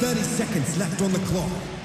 30 seconds left on the clock.